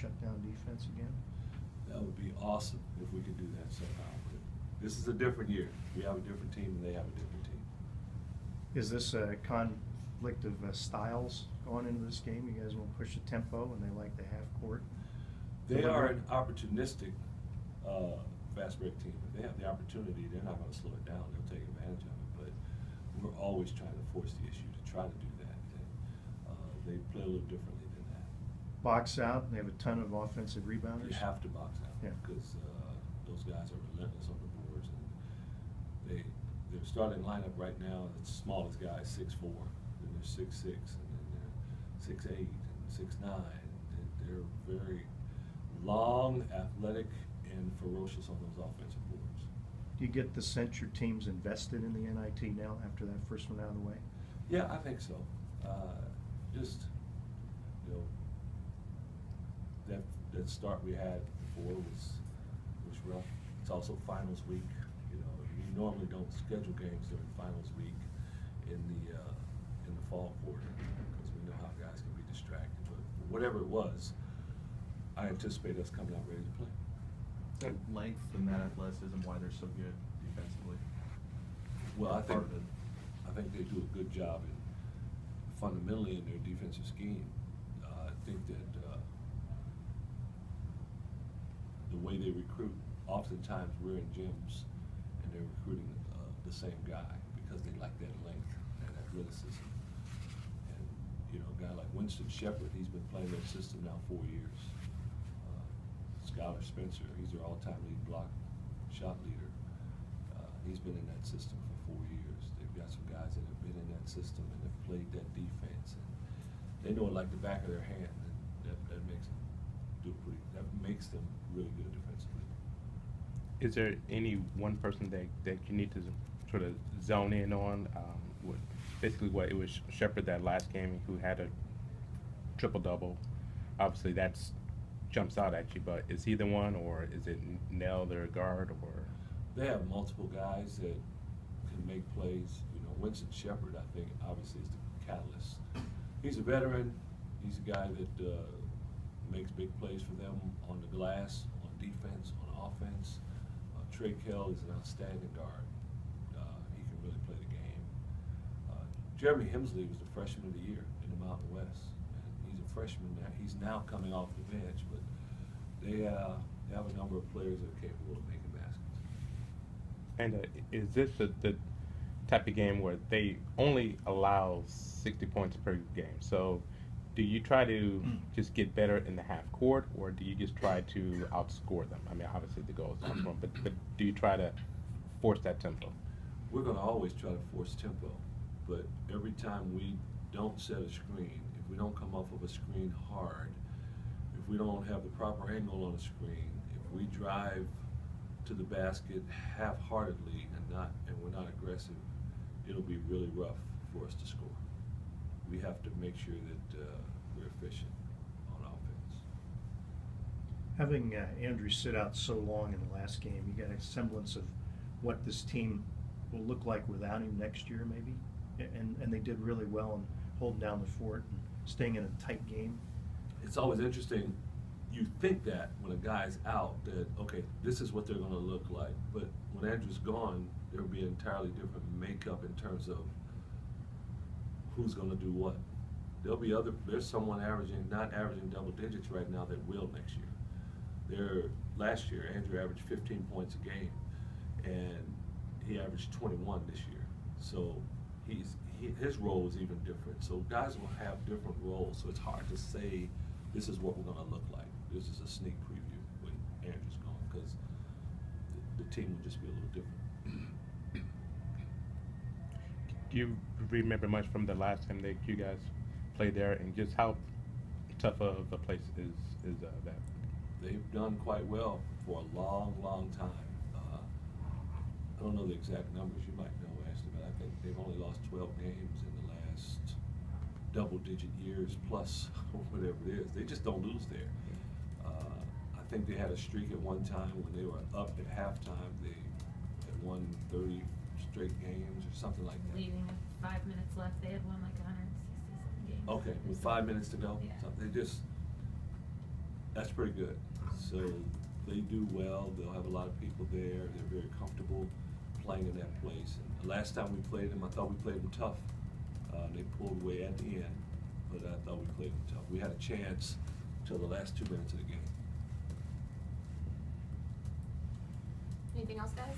shut down defense again? That would be awesome if we could do that somehow. But This is a different year. We have a different team and they have a different team. Is this a conflict of uh, styles going into this game? You guys want to push the tempo and they like the half court? They are an opportunistic, uh, fast break team. If they have the opportunity, they're not gonna slow it down. They'll take advantage of it. But we're always trying to force the issue to try to do that. And, uh, they play a little differently. Box out, and they have a ton of offensive rebounders? You have to box out. Yeah. Because, uh, those guys are relentless on the boards and they, their starting lineup right now, the smallest guy is six four, then they're six six, and then they're six eight, and six nine. They're very long, athletic, and ferocious on those offensive boards. Do you get the sense your team's invested in the NIT now after that first one out of the way? Yeah, I think so. Uh, just, you know, that, that start we had before was, was rough. It's also finals week, you know, we normally don't schedule games during finals week in the, uh, in the fall quarter, because we know how guys can be distracted, but whatever it was, I anticipate us coming out ready to play. That length and that athleticism, why they're so good defensively. Well, I think. I think they do a good job in fundamentally in their defensive scheme. Uh, I think that, uh, the way they recruit, oftentimes we're in gyms and they're recruiting, uh, the same guy because they like that length and that athleticism. And, you know, a guy like Winston Shepard, he's been playing that system now four years. Uh, Skylar Spencer, he's their all-time lead block shot leader. Uh, he's been in that system for four years. They've got some guys that have been in that system and have played that defense, and they know it like the back of their hand. And that, that makes them do pretty. That makes them really good defensively. Is there any one person that, that you need to sort of zone in on? Um, what, basically, what it was Shepard that last game who had a triple double. Obviously, that's jumps out at you. But is he the one, or is it Kell, their guard, or? They have multiple guys that can make plays. You know, Winston Shepard, I think, obviously is the catalyst. He's a veteran. He's a guy that uh, makes big plays for them glass, on defense, on offense. Uh, Trey Kell is an outstanding guard. Uh, he can really play the game. Uh, Jeremy Hemsley was the freshman of the year in the Mountain West. And he's a freshman now. He's now coming off the bench, but they, uh, they have a number of players that are capable of making baskets. And uh, is this the, the type of game where they only allow 60 points per game? So do you try to mm. just get better in the half court, or do you just try to outscore them? I mean, obviously the goal is to outscore them, but, but do you try to force that tempo? We're gonna always try to force tempo, but every time we don't set a screen, if we don't come off of a screen hard, if we don't have the proper angle on a screen, if we drive to the basket half-heartedly and not, and we're not aggressive, it'll be really rough for us to score. We have to make sure that, uh, we're efficient on offense. Having uh, Andrew sit out so long in the last game, you got a semblance of what this team will look like without him next year, maybe? And, and they did really well in holding down the fort and staying in a tight game. it's always interesting. You think that when a guy's out, that okay, this is what they're going to look like. But when Andrew's gone, there'll be an entirely different makeup in terms of who's going to do what. There'll be other. There's someone averaging, not averaging double digits right now that will next year. There, last year, Andrew averaged 15 points a game, and he averaged 21 this year. So he's he, his role is even different. So guys will have different roles. So it's hard to say this is what we're going to look like. This is a sneak preview when Andrew's gone because the, the team will just be a little different. Do you remember much from the last time that you guys played there, and just how tough of a place is is uh, that? They've done quite well for a long, long time. Uh, I don't know the exact numbers. You might know, Ashley, but I think they've only lost 12 games in the last double-digit years plus, whatever it is. They just don't lose there. Uh, I think they had a streak at one time when they were up at halftime. They had won 30 straight games something like that. Leaving with five minutes left, they had won like 160 something games. Okay, with five minutes to go. Yeah. So They just, That's pretty good. So they do well. They'll have a lot of people there. They're very comfortable playing in that place. And the last time we played them, I thought we played them tough. Uh, they pulled away at the end, but I thought we played them tough. We had a chance till the last two minutes of the game. Anything else, guys?